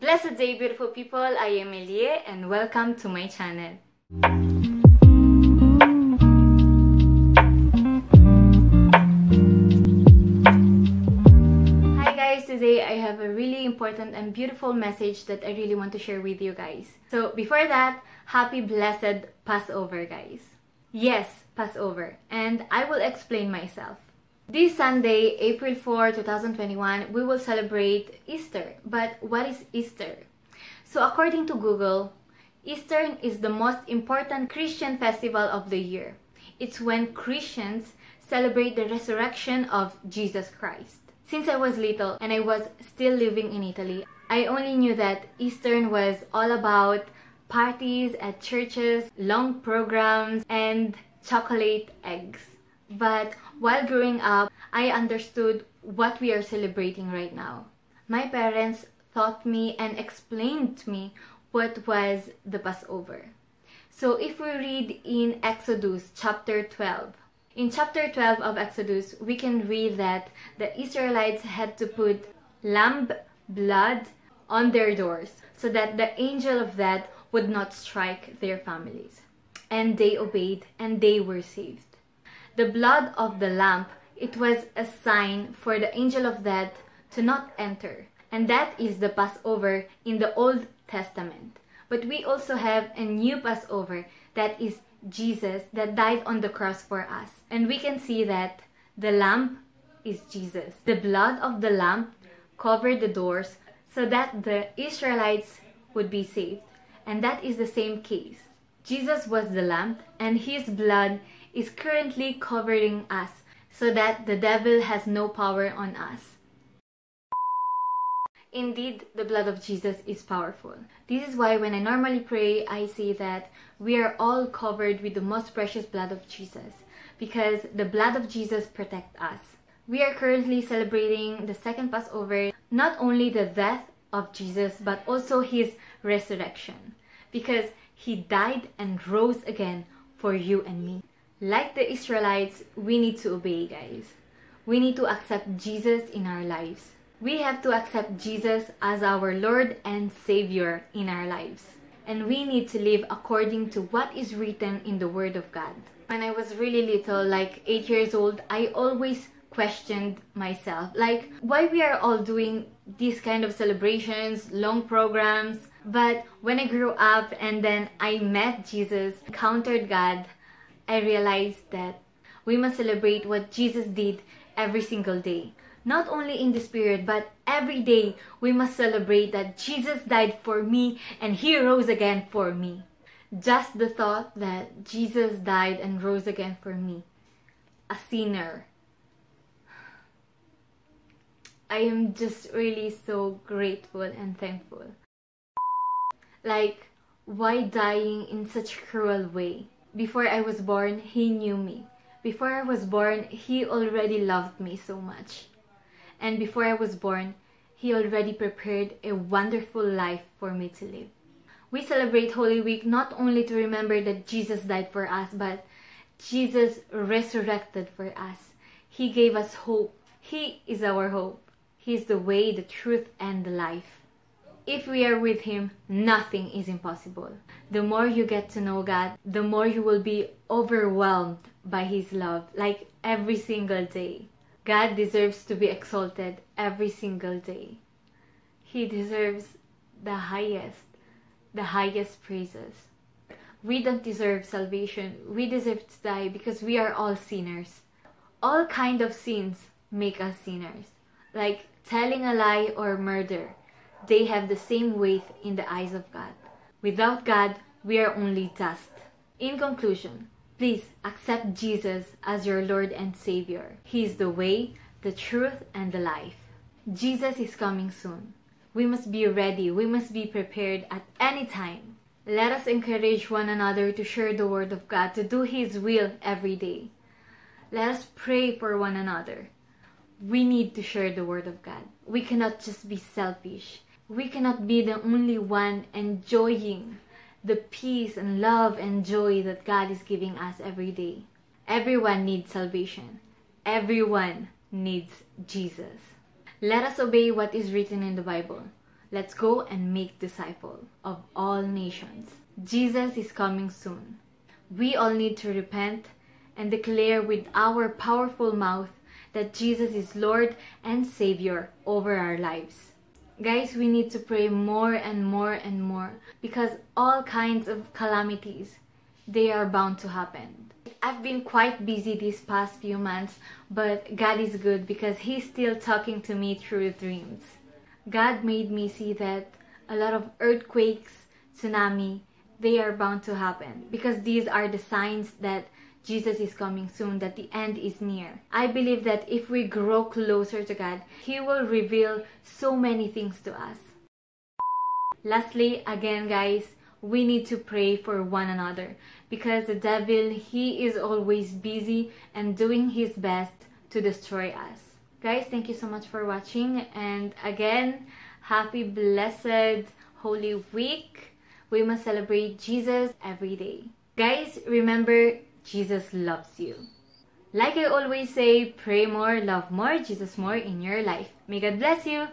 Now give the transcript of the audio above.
Blessed day, beautiful people. I am Elie and welcome to my channel. Hi guys, today I have a really important and beautiful message that I really want to share with you guys. So before that, happy blessed Passover guys. Yes, Passover. And I will explain myself. This Sunday, April 4, 2021, we will celebrate Easter. But what is Easter? So according to Google, Easter is the most important Christian festival of the year. It's when Christians celebrate the resurrection of Jesus Christ. Since I was little and I was still living in Italy, I only knew that Easter was all about parties at churches, long programs, and chocolate eggs. But while growing up, I understood what we are celebrating right now. My parents taught me and explained to me what was the Passover. So if we read in Exodus chapter 12, in chapter 12 of Exodus, we can read that the Israelites had to put lamb blood on their doors so that the angel of death would not strike their families. And they obeyed and they were saved. The blood of the lamb, it was a sign for the angel of death to not enter. And that is the Passover in the Old Testament. But we also have a new Passover that is Jesus that died on the cross for us. And we can see that the lamb is Jesus. The blood of the lamb covered the doors so that the Israelites would be saved. And that is the same case. Jesus was the lamb and his blood is currently covering us so that the devil has no power on us. Indeed, the blood of Jesus is powerful. This is why when I normally pray, I say that we are all covered with the most precious blood of Jesus because the blood of Jesus protects us. We are currently celebrating the second Passover, not only the death of Jesus, but also his resurrection because he died and rose again for you and me. Like the Israelites, we need to obey, guys. We need to accept Jesus in our lives. We have to accept Jesus as our Lord and Savior in our lives. And we need to live according to what is written in the Word of God. When I was really little, like 8 years old, I always questioned myself like why we are all doing these kind of celebrations long programs but when i grew up and then i met jesus encountered god I realized that we must celebrate what Jesus did every single day. Not only in this period, but every day we must celebrate that Jesus died for me and He rose again for me. Just the thought that Jesus died and rose again for me, a sinner. I am just really so grateful and thankful. Like, why dying in such a cruel way? Before I was born, He knew me. Before I was born, He already loved me so much. And before I was born, He already prepared a wonderful life for me to live. We celebrate Holy Week not only to remember that Jesus died for us, but Jesus resurrected for us. He gave us hope. He is our hope. He is the way, the truth, and the life. If we are with Him, nothing is impossible. The more you get to know God, the more you will be overwhelmed by His love, like every single day. God deserves to be exalted every single day. He deserves the highest, the highest praises. We don't deserve salvation. We deserve to die because we are all sinners. All kind of sins make us sinners, like telling a lie or murder they have the same weight in the eyes of God. Without God, we are only dust. In conclusion, please accept Jesus as your Lord and Savior. He is the way, the truth, and the life. Jesus is coming soon. We must be ready. We must be prepared at any time. Let us encourage one another to share the Word of God, to do His will every day. Let us pray for one another. We need to share the Word of God. We cannot just be selfish we cannot be the only one enjoying the peace and love and joy that God is giving us every day. Everyone needs salvation. Everyone needs Jesus. Let us obey what is written in the Bible. Let's go and make disciples of all nations. Jesus is coming soon. We all need to repent and declare with our powerful mouth that Jesus is Lord and Savior over our lives. Guys, we need to pray more and more and more because all kinds of calamities, they are bound to happen. I've been quite busy these past few months, but God is good because He's still talking to me through dreams. God made me see that a lot of earthquakes, tsunami, they are bound to happen because these are the signs that Jesus is coming soon, that the end is near. I believe that if we grow closer to God, He will reveal so many things to us. Lastly, again, guys, we need to pray for one another because the devil, he is always busy and doing his best to destroy us. Guys, thank you so much for watching and again, happy blessed Holy Week. We must celebrate Jesus every day. Guys, remember Jesus loves you. Like I always say, pray more, love more, Jesus more in your life. May God bless you.